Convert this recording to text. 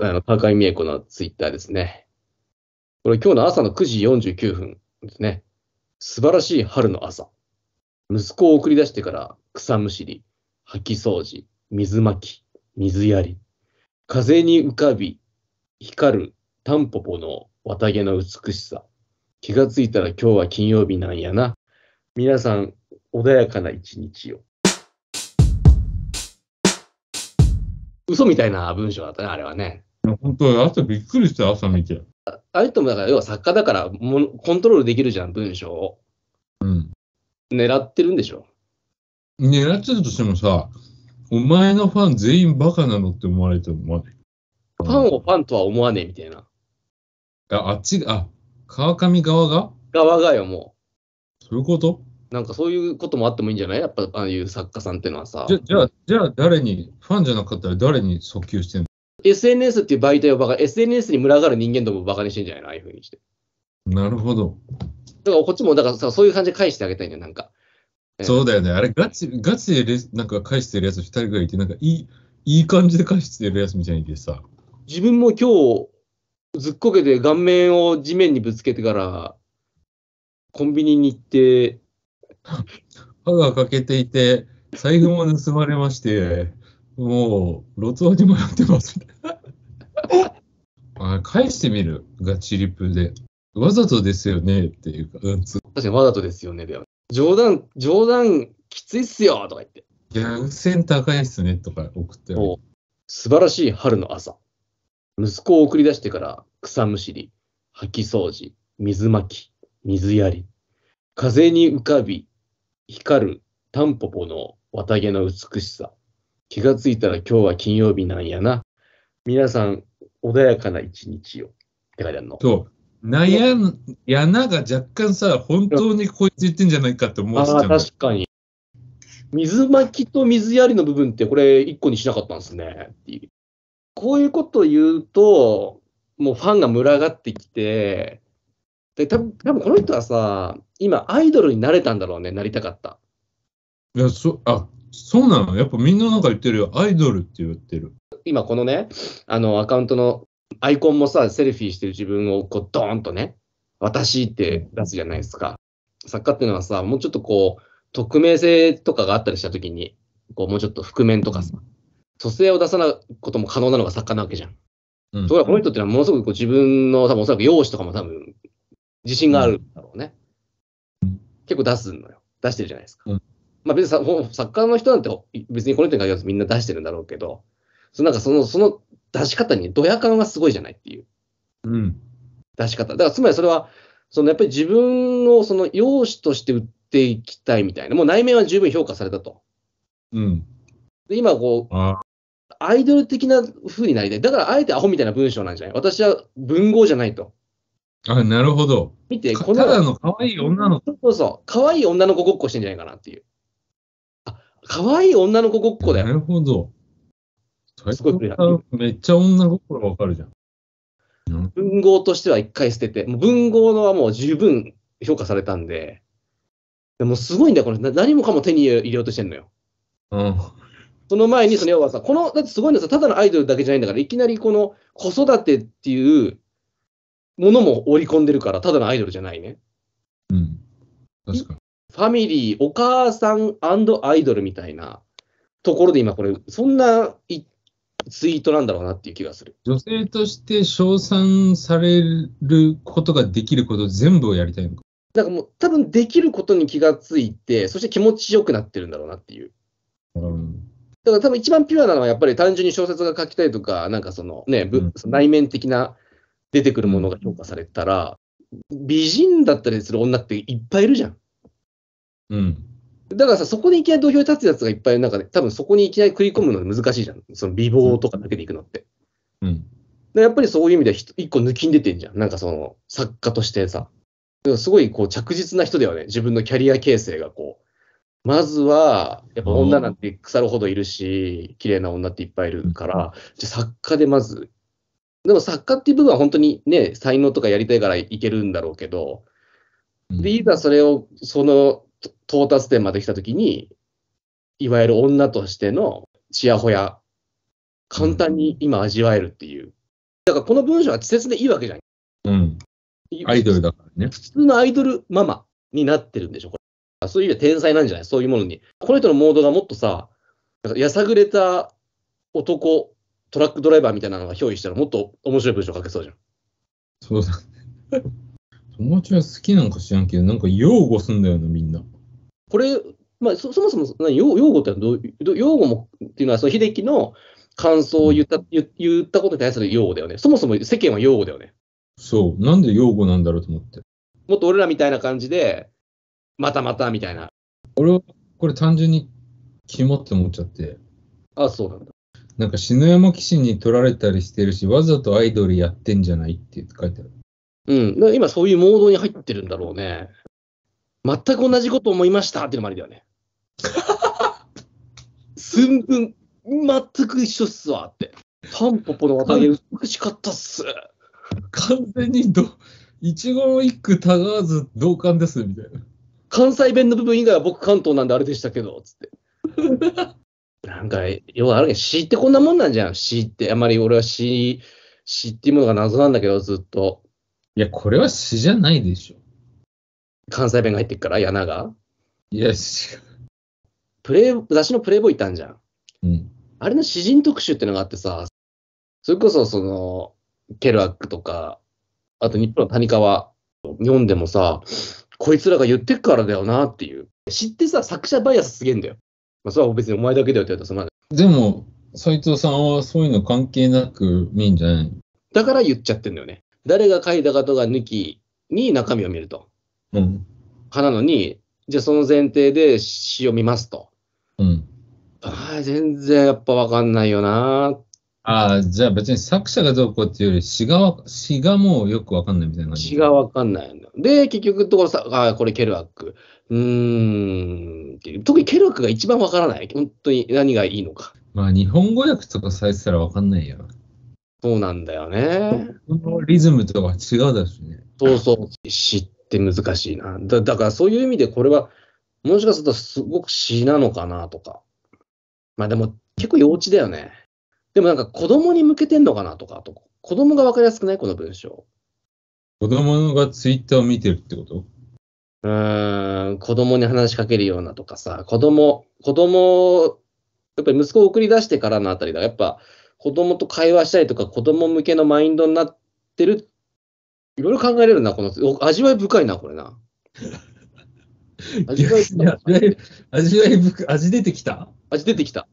あの、高井美恵子のツイッターですね。これ今日の朝の9時49分ですね。素晴らしい春の朝。息子を送り出してから草むしり、掃き掃除、水まき、水やり。風に浮かび、光るタンポポの綿毛の美しさ。気がついたら今日は金曜日なんやな。皆さん、穏やかな一日を。嘘みたいな文章だったね、あれはね。本当、朝びっくりした、朝見て。ああいう人もだから、要は作家だからもの、コントロールできるじゃん、文章を。うん。狙ってるんでしょ？狙ってたとしてもさ、お前のファン全員バカなのって思われても思わない。ファンをファンとは思わねえみたいな。あ、あっちが、あ、川上側が？側がよ、もそういうこと？う。なんかそういうこともあってもいいんじゃない？やっぱ、ああいう作家さんってのはさじ。ゃ、じゃあ、じゃあ誰に、ファンじゃなかったら誰に訴求してんの？SNS っていう媒体をバカ、SNS に群がる人間どもバカにしてんじゃない？のああいうふうにして。なるほど。だからこっちも、だからさ、そういう感じで返してあげたいんだよ、なんか。ええそうだよね。あれ、ガチ、ガチでなんか返してるやつ二人ぐらいいて、なんかいい、いい感じで返してるやつみたいにいてさ。自分も今日、ずっこけて顔面を地面にぶつけてから、コンビニに行って、歯が欠けていて、財布も盗まれまして、もう、路頭に迷ってます。あ返してみる。ガチリプで。わざとですよねっていうか、うんつ。確かにわざとですよね、では。冗談、冗談きついっすよとか言って。ギャグ線高いっすねとか送って素晴らしい春の朝。息子を送り出してから草むしり、掃き掃除、水まき、水やり。風に浮かび、光るタンポポの綿毛の美しさ。気がついたら今日は金曜日なんやな。皆さん、穏やかな一日を。って書いてあるの。そう。悩ん、やなが若干さ、本当にこいつ言ってんじゃないかって思ああ、ってた確かに。水まきと水やりの部分ってこれ一個にしなかったんですね。っていうこういうことを言うと、もうファンが群がってきて、で、多分多分この人はさ、今アイドルになれたんだろうね、なりたかった。いや、そ、あ、そうなの？やっぱみんななんか言ってるよ。アイドルって言ってる。今このね、あのアカウントのアイコンもさ、セルフィーしてる自分をこうドーンとね、私って出すじゃないですか。作家っていうのはさ、もうちょっとこう、匿名性とかがあったりしたときに、こうもうちょっと覆面とかさ、蘇生を出さないことも可能なのが作家なわけじゃん。うんところがこの人っていうのはものすごくこう自分の多分おそらく容姿とかも多分自信があるんだろうね。うん結構出すのよ。出してるじゃないですか。うんまあ別にさほ作家の人なんて別にこの人に限らずみんな出してるんだろうけど、そのなんかその、その出し方にドヤ感がすごいじゃないっていううん。出し方。だからつまりそれは、そのやっぱり自分をその容姿として売っていきたいみたいな、もう内面は十分評価されたと。うん。で、今こう、あアイドル的な風になりたい。だからあえてアホみたいな文章なんじゃない私は文豪じゃないと。あ、なるほど。見て、かこの、ただの可愛い女の子。そうそう、可愛い女の子ごっこしてんじゃないかなっていう。あ、可愛い女の子ごっこだよ。なるほど。すごいめっちゃ女心わかるじゃん。文豪としては一回捨てて、もう文豪のはもう十分評価されたんで、でもすごいんだよ、この人。な何もかも手に入れようとしてんのよ。うん。その前に、その要はさ、この、だってすごいのさ、ただのアイドルだけじゃないんだから、いきなりこの子育てっていうものも織り込んでるから、ただのアイドルじゃないね。うん。確かに。ファミリー、お母さんアイドルみたいなところで今これ、そんないツイートなんだろうなっていう気がする。女性として称賛されることができること全部をやりたいのか。なんかもう多分できることに気がついて、そして気持ちよくなってるんだろうなっていう。うん。だから多分一番ピュアなのはやっぱり単純に小説が書きたいとか、なんかそのね、ぶうん内面的な出てくるものが評価されたら、美人だったりする女っていっぱいいるじゃん。うん。だからさ、そこでいきなり土俵に立つやつがいっぱいいる中で、多分そこにいきなり食い込むの難しいじゃん。その美貌とかだけでいくのって。うん。でやっぱりそういう意味では一一個抜きん出てんじゃん。なんかその作家としてさ。すごいこう着実な人だよね。自分のキャリア形成がこう。まずは、やっぱ女なんて腐るほどいるし、綺麗な女っていっぱいいるから、じゃあ作家でまず。でも作家っていう部分は本当にね、才能とかやりたいからいけるんだろうけど、で、いざそれを、そのと到達点まで来たときに、いわゆる女としてのちやほや、簡単に今味わえるっていうだからこの文章は稚拙でいいわけじゃん。うん。アイドルだからね。普通のアイドルママになってるんでしょ、これ。そういう意味では天才なんじゃない？そういうものに。この人のモードがもっとさ、やさぐれた男、トラックドライバーみたいなのが憑依したらもっと面白い文章書けそうじゃん。そうだね。友達は好きなんか知らんけど、なんか擁護すんだよな、みんな。これ、まあ、そそもそも何用用語ってどういうど用語もっていうのは、その秀樹の感想を言った,、言言ったことに対する用語だよね。そもそも世間は用語だよね。そう。なんで擁護なんだろうと思って。もっと俺らみたいな感じで、またまたみたいな。俺はこれ単純にキモって思っちゃって。あそうなんだ。なんか篠山騎士に取られたりしてるし、わざとアイドルやってんじゃないって書いてある。うん。今そういうモードに入ってるんだろうね。全く同じこと思いましたっていうのもありだよね。寸分、全く一緒っすわって。タンポポの綿毛美しかったっす。完全にど、一言一句たがわず同感です、みたいな。関西弁の部分以外は僕関東なんであれでしたけど、つって。なんか、要はあるけど、詩ってこんなもんなんじゃん。詩って。あまり俺は詩、詩っていうものが謎なんだけど、ずっと。いや、これは詩じゃないでしょ。関西弁が入ってくから、柳が。いや、しプレイ、雑誌のプレイボーイいたんじゃん。うん。あれの詩人特集ってのがあってさ、それこそその、ケルアックとか、あと日本の谷川読んでもさ、こいつらが言ってっからだよなっていう。詩ってさ、作者バイアスすげえんだよ。まあ、それは別にお前だけだよって言うとそのでも、斎藤さんはそういうの関係なく見んじゃないの？だから言っちゃってんだよね。誰が書いたかとか抜きに中身を見ると。うん。派なのに、じゃあその前提で詩を見ますと。うん。ああ、全然やっぱわかんないよな。ああ、じゃあ別に作者がどうこうっていうより詩がわ、詩がもうよくわかんないみたいな感じ？詩がわかんないんだよ。で、結局のところさ、ああ、これケルアック。うーん。特にケルアックが一番わからない。本当に何がいいのか。まあ日本語訳とかされてたらわかんないよ。そうなんだよね。このリズムとか違うだしね。そうそう。詩って難しいな。だだからそういう意味でこれは、もしかするとすごく詩なのかなとか。まあでも結構幼稚だよね。でもなんか子供に向けてんのかなとか、あと子供がわかりやすくない？この文章。子供がツイッターを見てるってこと？うーん、子供に話しかけるようなとかさ、子供、子供、やっぱり息子を送り出してからのあたりだ。やっぱ子供と会話したりとか、子供向けのマインドになってる。いろいろ考えれるな、この、お味わい深いな、これな。味わい深い味わい深い、味出てきた？味出てきた。